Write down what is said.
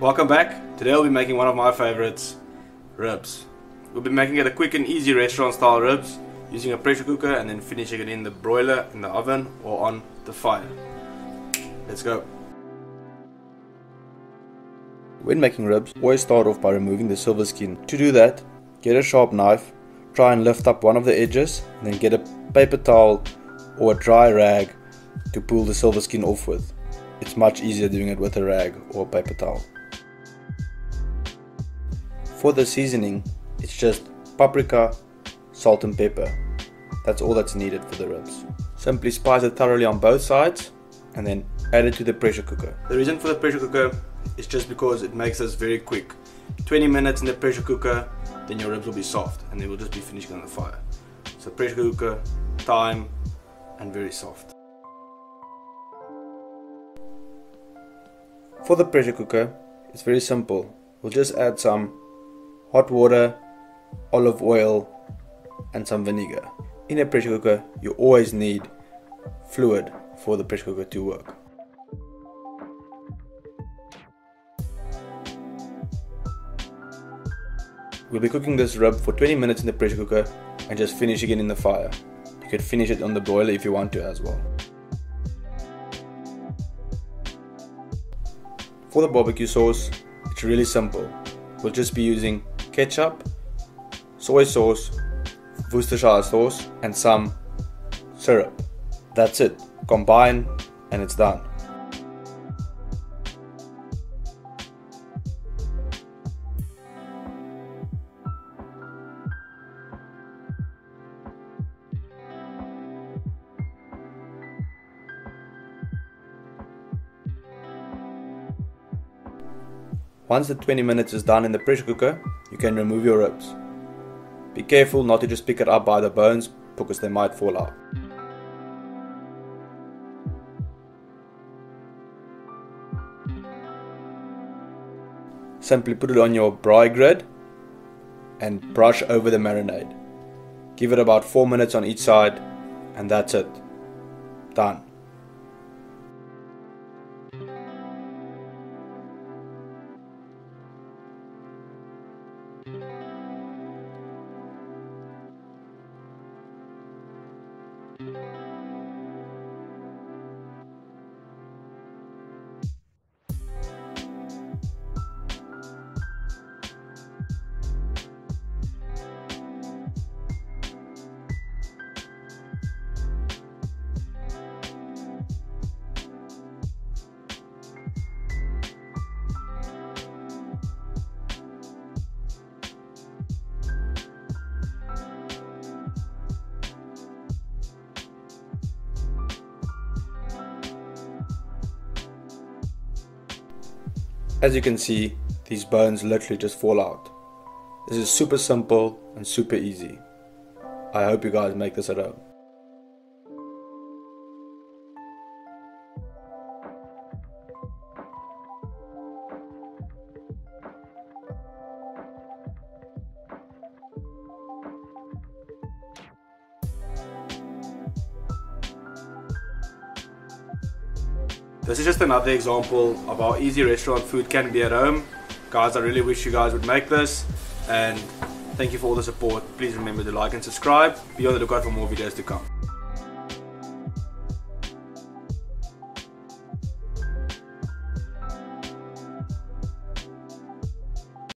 Welcome back. Today I'll be making one of my favorites, ribs. We'll be making it a quick and easy restaurant style ribs using a pressure cooker and then finishing it in the broiler, in the oven or on the fire. Let's go. When making ribs, always start off by removing the silver skin. To do that, get a sharp knife, try and lift up one of the edges, and then get a paper towel or a dry rag to pull the silver skin off with. It's much easier doing it with a rag or a paper towel. For the seasoning, it's just paprika, salt and pepper. That's all that's needed for the ribs. Simply spice it thoroughly on both sides and then add it to the pressure cooker. The reason for the pressure cooker is just because it makes us very quick. 20 minutes in the pressure cooker, then your ribs will be soft and they will just be finishing on the fire. So pressure cooker, time, and very soft. For the pressure cooker, it's very simple. We'll just add some hot water, olive oil, and some vinegar. In a pressure cooker, you always need fluid for the pressure cooker to work. We'll be cooking this rib for 20 minutes in the pressure cooker and just finishing it in the fire. You could finish it on the broiler if you want to as well. For the barbecue sauce, it's really simple. We'll just be using ketchup, soy sauce, Worcestershire sauce, and some syrup. That's it. Combine and it's done. Once the 20 minutes is done in the pressure cooker, you can remove your ribs. Be careful not to just pick it up by the bones because they might fall out. Simply put it on your braai grid and brush over the marinade. Give it about 4 minutes on each side and that's it. Done. As you can see, these bones literally just fall out. This is super simple and super easy. I hope you guys make this at home. This is just another example of how easy restaurant food can be at home. Guys, I really wish you guys would make this and thank you for all the support. Please remember to like and subscribe. Be on the lookout for more videos to come.